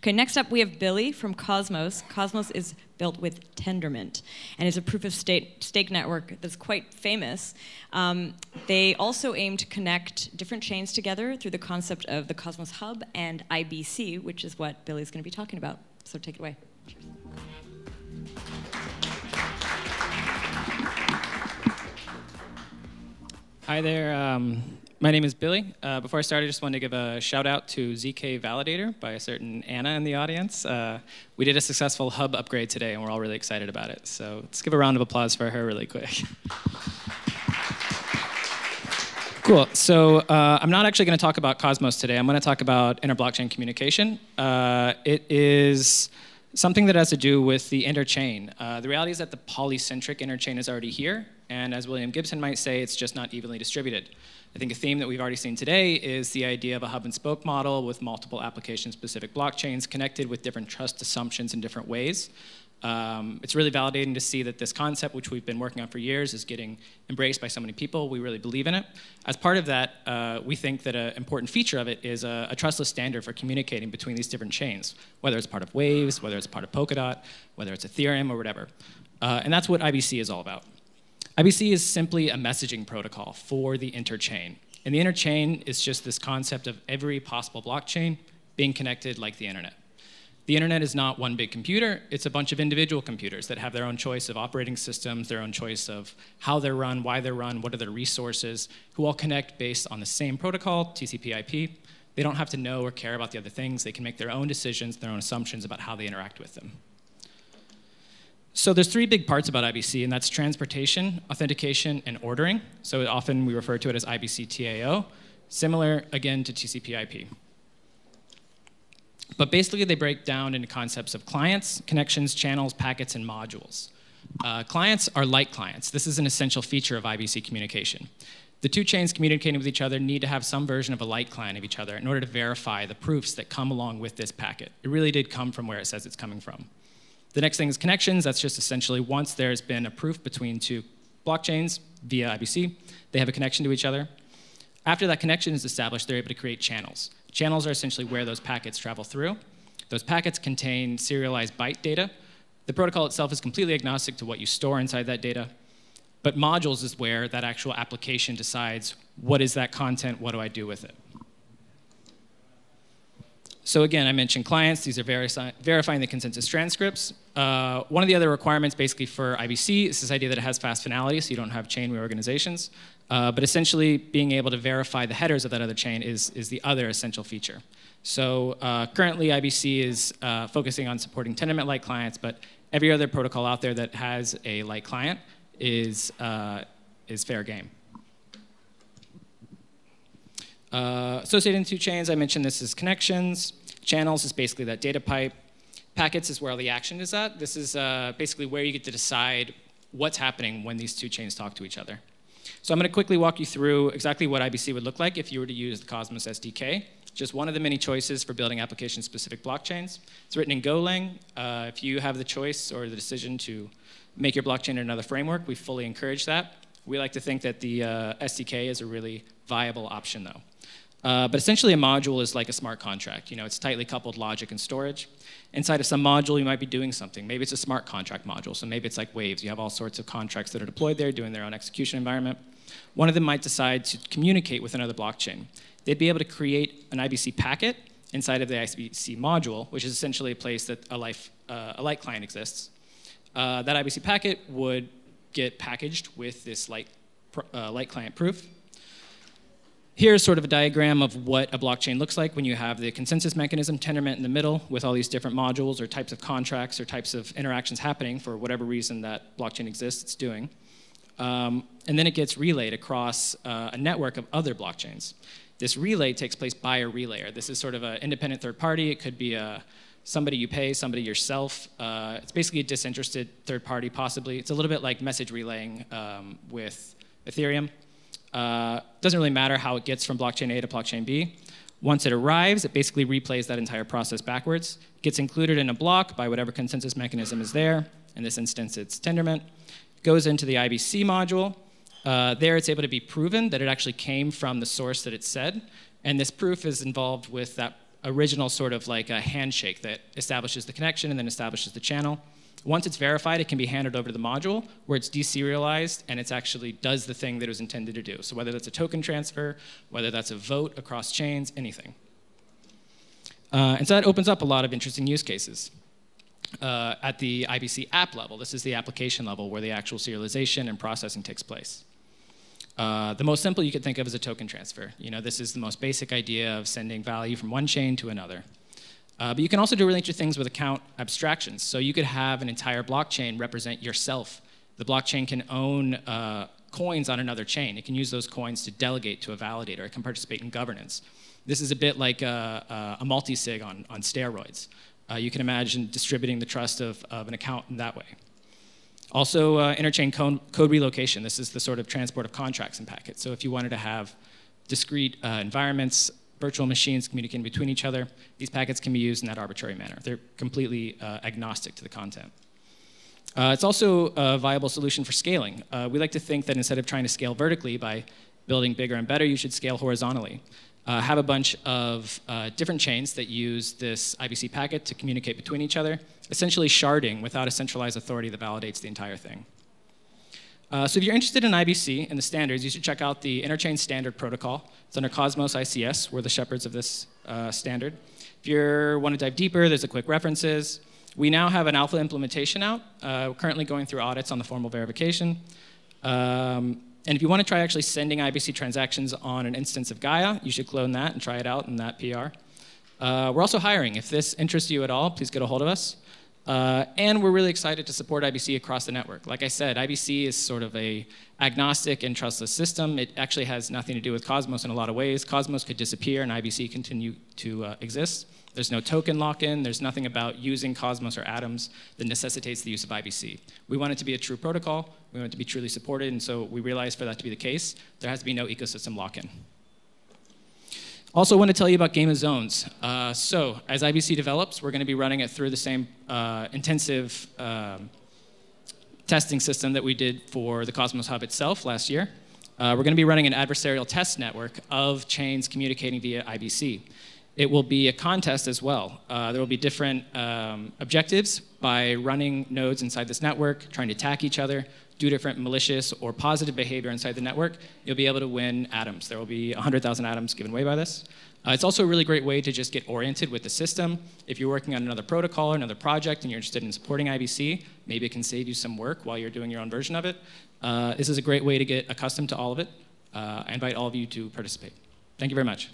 Okay, next up we have Billy from Cosmos. Cosmos is built with Tendermint and is a proof of stake, stake network that's quite famous. Um, they also aim to connect different chains together through the concept of the Cosmos Hub and IBC, which is what Billy's going to be talking about. So take it away. Cheers. Hi there. Um, my name is Billy. Uh, before I start, I just wanted to give a shout out to ZK Validator by a certain Anna in the audience. Uh, we did a successful hub upgrade today, and we're all really excited about it. So let's give a round of applause for her really quick. Cool. So uh, I'm not actually going to talk about Cosmos today. I'm going to talk about inter-blockchain communication. Uh, it is something that has to do with the interchain. Uh, the reality is that the polycentric interchain is already here, and as William Gibson might say, it's just not evenly distributed. I think a theme that we've already seen today is the idea of a hub and spoke model with multiple application-specific blockchains connected with different trust assumptions in different ways. Um, it's really validating to see that this concept, which we've been working on for years, is getting embraced by so many people. We really believe in it. As part of that, uh, we think that an important feature of it is a, a, trustless standard for communicating between these different chains, whether it's part of Waves, whether it's part of Polkadot, whether it's Ethereum, or whatever. Uh, and that's what IBC is all about. IBC is simply a messaging protocol for the interchain. And the interchain is just this concept of every possible blockchain being connected like the internet. The internet is not one big computer, it's a bunch of individual computers that have their own choice of operating systems, their own choice of how they're run, why they're run, what are their resources, who all connect based on the same protocol, TCP IP. They don't have to know or care about the other things. They can make their own decisions, their own assumptions about how they interact with them. So there's three big parts about IBC, and that's transportation, authentication, and ordering. So often we refer to it as IBC TAO, similar again to TCP IP. But basically, they break down into concepts of clients, connections, channels, packets, and modules. Uh, clients are light clients. This is an essential feature of IBC communication. The two chains communicating with each other need to have some version of a light client of each other in order to verify the proofs that come along with this packet. It really did come from where it says it's coming from. The next thing is connections. That's just essentially once there's been a proof between two blockchains via IBC, they have a connection to each other. After that connection is established, they're able to create channels. Channels are essentially where those packets travel through. Those packets contain serialized byte data. The protocol itself is completely agnostic to what you store inside that data. But modules is where that actual application decides what is that content, what do I do with it. So again, I mentioned clients. These are verifying the consensus transcripts. Uh, one of the other requirements basically for IBC is this idea that it has fast finality, so you don't have chain reorganizations. Uh, but essentially, being able to verify the headers of that other chain is, is the other essential feature. So uh, currently, IBC is uh, focusing on supporting Tendermint-like clients, but every other protocol out there that has a light client is, uh, is fair game. Uh, associating two chains, I mentioned this is connections. Channels is basically that data pipe. Packets is where all the action is at. This is uh, basically where you get to decide what's happening when these two chains talk to each other. So I'm going to quickly walk you through exactly what IBC would look like if you were to use the Cosmos SDK. Just one of the many choices for building application-specific blockchains. It's written in Golang. Uh, if you have the choice or the decision to make your blockchain in another framework, we fully encourage that. We like to think that the uh, SDK is a really viable option, though. Uh, but essentially, a module is like a smart contract. You know, it's tightly coupled logic and storage. Inside of some module, you might be doing something. Maybe it's a smart contract module. So maybe it's like Waves. You have all sorts of contracts that are deployed there, doing their own execution environment. One of them might decide to communicate with another blockchain. They'd be able to create an IBC packet inside of the IBC module, which is essentially a place that a, life, uh, a light client exists. Uh, that IBC packet would get packaged with this light, uh, light client proof Here's sort of a diagram of what a blockchain looks like when you have the consensus mechanism, Tendermint in the middle, with all these different modules or types of contracts or types of interactions happening for whatever reason that blockchain exists, it's doing. Um, and then it gets relayed across uh, a network of other blockchains. This relay takes place by a relayer. This is sort of an independent third party. It could be a, somebody you pay, somebody yourself. Uh, it's basically a disinterested third party, possibly. It's a little bit like message relaying um, with Ethereum. Uh, doesn't really matter how it gets from blockchain A to blockchain B. Once it arrives, it basically replays that entire process backwards. Gets included in a block by whatever consensus mechanism is there. In this instance, it's Tendermint. Goes into the IBC module. Uh, there, it's able to be proven that it actually came from the source that it said. And this proof is involved with that original sort of like a handshake that establishes the connection and then establishes the channel. Once it's verified, it can be handed over to the module where it's deserialized and it actually does the thing that it was intended to do. So whether that's a token transfer, whether that's a vote across chains, anything. Uh, and so that opens up a lot of interesting use cases. Uh, at the IBC app level, this is the application level where the actual serialization and processing takes place. Uh, the most simple you could think of is a token transfer. You know, this is the most basic idea of sending value from one chain to another. Uh, but you can also do really interesting things with account abstractions. So you could have an entire blockchain represent yourself. The blockchain can own uh, coins on another chain. It can use those coins to delegate to a validator. It can participate in governance. This is a bit like a, a multi-sig on, on steroids. Uh, you can imagine distributing the trust of, of an account in that way. Also, uh, interchain code, code, relocation. This is the sort of transport of contracts and packets. So if you wanted to have discrete uh, environments, virtual machines communicating between each other, these packets can be used in that arbitrary manner. They're completely uh, agnostic to the content. Uh, it's also a viable solution for scaling. Uh, we like to think that instead of trying to scale vertically by building bigger and better, you should scale horizontally uh, have a bunch of uh, different chains that use this IBC packet to communicate between each other, essentially sharding without a centralized authority that validates the entire thing. Uh, so if you're interested in IBC and the standards, you should check out the Interchain Standard Protocol. It's under Cosmos ICS. We're the shepherds of this uh, standard. If you want to dive deeper, there's a quick references. We now have an alpha implementation out. Uh, we're currently going through audits on the formal verification. Um, and if you want to try actually sending IBC transactions on an instance of Gaia, you should clone that and try it out in that PR. Uh, we're also hiring. If this interests you at all, please get a hold of us. Uh, and we're really excited to support IBC across the network. Like I said, IBC is sort of a agnostic and trustless system. It actually has nothing to do with Cosmos in a lot of ways. Cosmos could disappear and IBC continue to uh, exist. There's no token lock-in. There's nothing about using Cosmos or Atoms that necessitates the use of IBC. We want it to be a true protocol. We want it to be truly supported. And so we realized for that to be the case, there has to be no ecosystem lock-in. Also, I want to tell you about Game of Zones. Uh, so, as IBC develops, we're going to be running it through the same uh, intensive um, testing system that we did for the Cosmos Hub itself last year. Uh, we're going to be running an adversarial test network of chains communicating via IBC. It will be a contest as well. Uh, there will be different um, objectives by running nodes inside this network, trying to attack each other, do different malicious or positive behavior inside the network. You'll be able to win atoms. There will be 100,000 atoms given away by this. Uh, it's also a really great way to just get oriented with the system. If you're working on another protocol or another project and you're interested in supporting IBC, maybe it can save you some work while you're doing your own version of it. Uh, this is a great way to get accustomed to all of it. Uh, I invite all of you to participate. Thank you very much.